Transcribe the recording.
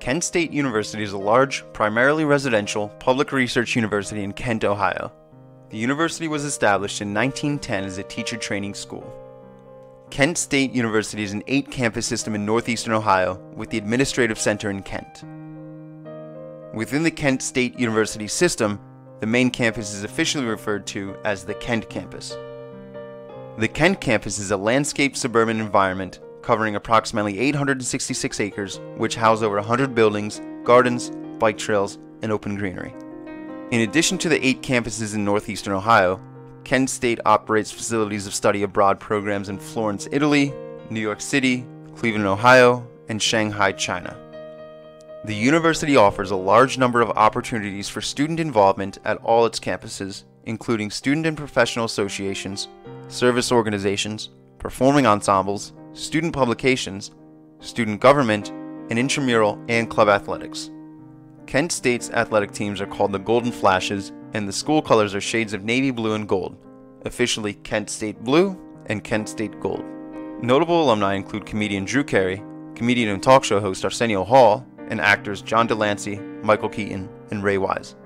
Kent State University is a large, primarily residential, public research university in Kent, Ohio. The university was established in 1910 as a teacher training school. Kent State University is an eight campus system in northeastern Ohio with the administrative center in Kent. Within the Kent State University system, the main campus is officially referred to as the Kent campus. The Kent campus is a landscape suburban environment covering approximately 866 acres, which house over 100 buildings, gardens, bike trails, and open greenery. In addition to the eight campuses in northeastern Ohio, Kent State operates facilities of study abroad programs in Florence, Italy, New York City, Cleveland, Ohio, and Shanghai, China. The university offers a large number of opportunities for student involvement at all its campuses, including student and professional associations, service organizations, performing ensembles, student publications, student government, and intramural and club athletics. Kent State's athletic teams are called the Golden Flashes, and the school colors are shades of navy blue and gold, officially Kent State Blue and Kent State Gold. Notable alumni include comedian Drew Carey, comedian and talk show host Arsenio Hall, and actors John de Lancie, Michael Keaton, and Ray Wise.